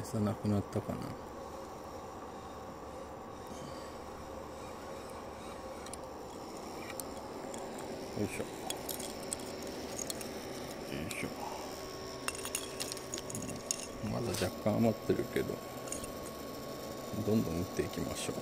餌なくなったかな。よいしょ。よいしょ。まだ若干余ってるけどどんどん打っていきましょう。